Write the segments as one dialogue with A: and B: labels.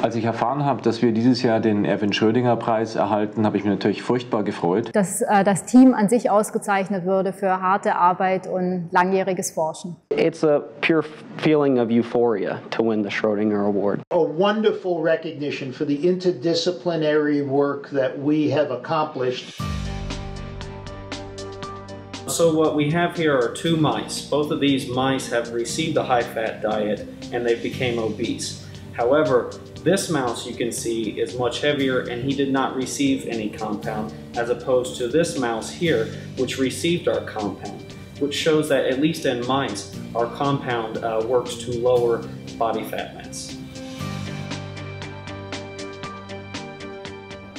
A: Als ich erfahren habe, dass wir dieses Jahr den Erwin Schrödinger Preis erhalten, habe ich mich natürlich furchtbar gefreut.
B: Dass äh, das Team an sich ausgezeichnet würde für harte Arbeit und langjähriges Forschen.
C: It's a pure feeling of euphoria to win the Schrödinger Award.
D: A wonderful recognition for the interdisciplinary work that we have accomplished.
E: So what we have here are two mice. Both of these mice have received a high-fat diet and they became obese. However, this mouse you can see is much heavier and he did not receive any compound as opposed to this mouse here which received our compound, which shows that at least in mice our compound uh, works to lower body fat mass.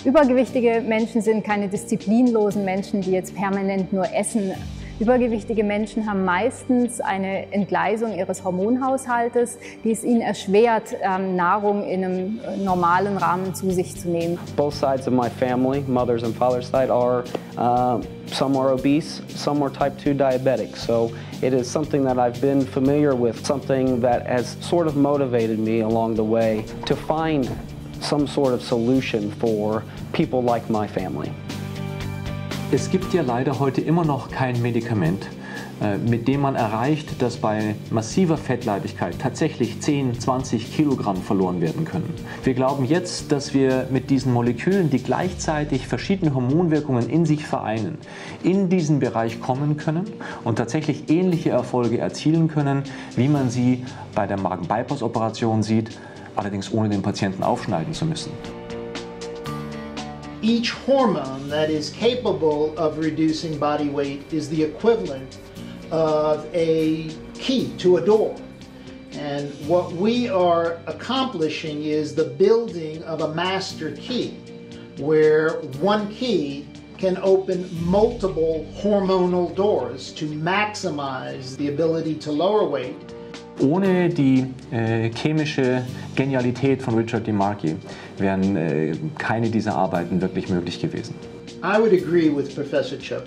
B: Übergewichtige Menschen sind keine disziplinlosen Menschen, die jetzt permanent nur essen Übergewichtige Menschen haben meistens eine Entgleisung ihres Hormonhaushaltes, die es ihnen erschwert, ähm, Nahrung in einem normalen Rahmen zu sich zu nehmen.
C: Both sides of my family, mother's and father's side, are uh, some are obese, some are type 2 diabetic. So it is something that I've been familiar with, something that has sort of motivated me along the way to find some sort of solution for people like my family.
A: Es gibt ja leider heute immer noch kein Medikament, äh, mit dem man erreicht, dass bei massiver Fettleibigkeit tatsächlich 10, 20 Kilogramm verloren werden können. Wir glauben jetzt, dass wir mit diesen Molekülen, die gleichzeitig verschiedene Hormonwirkungen in sich vereinen, in diesen Bereich kommen können und tatsächlich ähnliche Erfolge erzielen können, wie man sie bei der Magen-Bypass-Operation sieht, allerdings ohne den Patienten aufschneiden zu müssen.
D: Each hormone that is capable of reducing body weight is the equivalent of a key to a door. And what we are accomplishing is the building of a master key, where one key can open multiple hormonal doors to maximize the ability to lower weight
A: Ohne die äh, chemische Genialität von Richard DeMarchi wären äh, keine dieser Arbeiten wirklich möglich gewesen.
D: I would agree with Professor Chup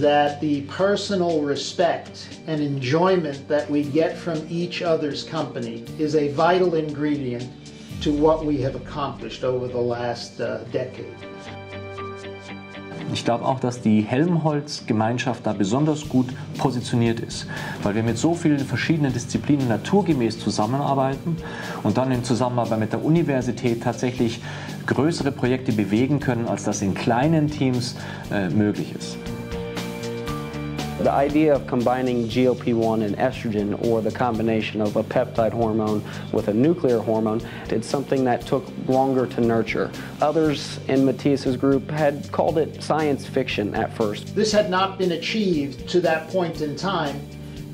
D: that the personal respect and enjoyment that we get from each other's company is a vital ingredient to what we have accomplished over the last uh, decade.
A: Ich glaube auch, dass die Helmholtz-Gemeinschaft da besonders gut positioniert ist, weil wir mit so vielen verschiedenen Disziplinen naturgemäß zusammenarbeiten und dann in Zusammenarbeit mit der Universität tatsächlich größere Projekte bewegen können, als das in kleinen Teams äh, möglich ist.
C: The idea of combining GLP-1 and estrogen or the combination of a peptide hormone with a nuclear hormone, it's something that took longer to nurture. Others in Matthias's group had called it science fiction at first.
D: This had not been achieved to that point in time,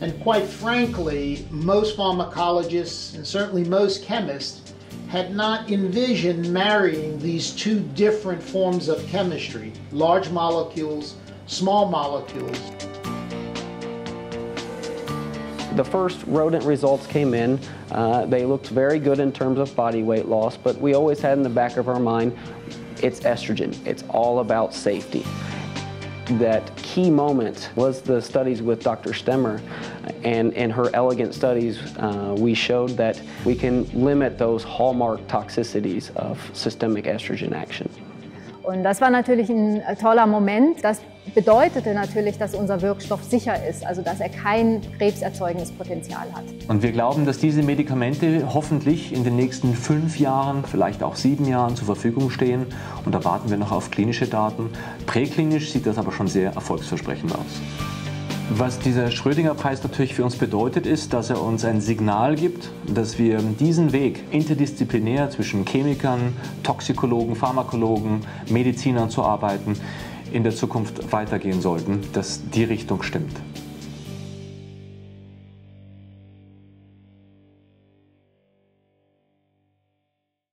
D: and quite frankly, most pharmacologists and certainly most chemists had not envisioned marrying these two different forms of chemistry, large molecules, small molecules.
C: The first rodent results came in. Uh, they looked very good in terms of body weight loss, but we always had in the back of our mind, it's estrogen. It's all about safety. That key moment was the studies with Dr. Stemmer. And in her elegant studies, uh, we showed that we can limit those hallmark toxicities of systemic estrogen action.
B: Und das war natürlich ein toller Moment. Das bedeutete natürlich, dass unser Wirkstoff sicher ist, also dass er kein krebserzeugendes Potenzial hat.
A: Und wir glauben, dass diese Medikamente hoffentlich in den nächsten fünf Jahren, vielleicht auch sieben Jahren zur Verfügung stehen. Und da warten wir noch auf klinische Daten. Präklinisch sieht das aber schon sehr erfolgsversprechend aus. Was dieser Schrödinger-Preis natürlich für uns bedeutet, ist, dass er uns ein Signal gibt, dass wir diesen Weg interdisziplinär zwischen Chemikern, Toxikologen, Pharmakologen, Medizinern zu arbeiten, in der Zukunft weitergehen sollten, dass die Richtung stimmt.